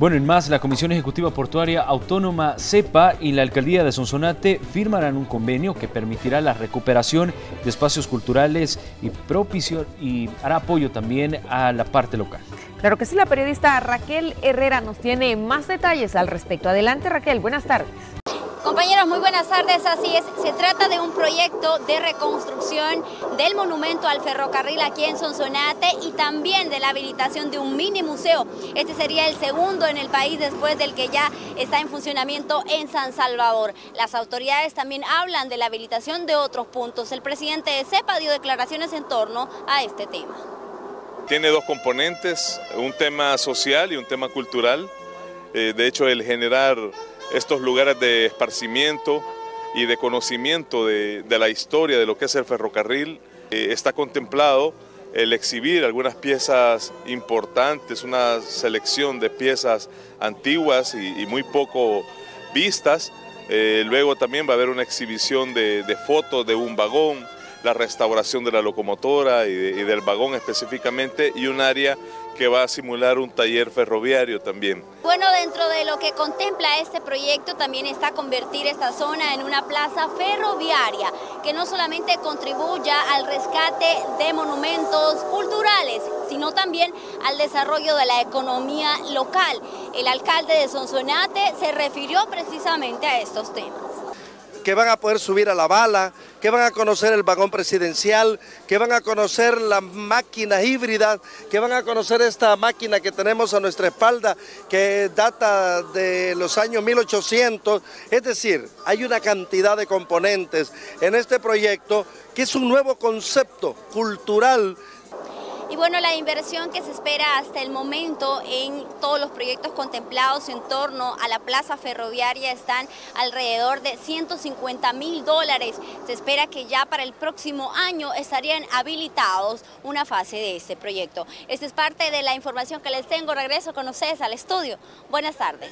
Bueno, en más, la Comisión Ejecutiva Portuaria Autónoma CEPA y la Alcaldía de Sonsonate firmarán un convenio que permitirá la recuperación de espacios culturales y propicio y hará apoyo también a la parte local. Claro que sí, la periodista Raquel Herrera nos tiene más detalles al respecto. Adelante Raquel, buenas tardes. Compañeros, muy buenas tardes. Así es, se trata de un proyecto de reconstrucción del monumento al ferrocarril aquí en Sonsonate y también de la habilitación de un mini museo. Este sería el segundo en el país después del que ya está en funcionamiento en San Salvador. Las autoridades también hablan de la habilitación de otros puntos. El presidente de CEPA dio declaraciones en torno a este tema. Tiene dos componentes, un tema social y un tema cultural. Eh, de hecho, el generar estos lugares de esparcimiento y de conocimiento de, la historia de lo que es el ferrocarril. Eh, está contemplado el exhibir algunas piezas importantes, una selección de piezas antiguas y, muy poco vistas. Eh, luego también va a haber una exhibición de, de fotos de un vagón, la restauración de la locomotora y, del vagón específicamente y un área que va a simular un taller ferroviario también. Bueno, dentro de lo que contempla este proyecto también está convertir esta zona en una plaza ferroviaria que no solamente contribuya al rescate de monumentos culturales, sino también al desarrollo de la economía local. El alcalde de Sonsonate se refirió precisamente a estos temas que van a poder subir a la bala, que van a conocer el vagón presidencial, que van a conocer las máquinas híbridas, que van a conocer esta máquina que tenemos a nuestra espalda, que data de los años 1800. Es decir, hay una cantidad de componentes en este proyecto que es un nuevo concepto cultural y bueno, la inversión que se espera hasta el momento en todos los proyectos contemplados en torno a la plaza ferroviaria están alrededor de 150 mil dólares. Se espera que ya para el próximo año estarían habilitados una fase de este proyecto. Esta es parte de la información que les tengo. Regreso con ustedes al estudio. Buenas tardes.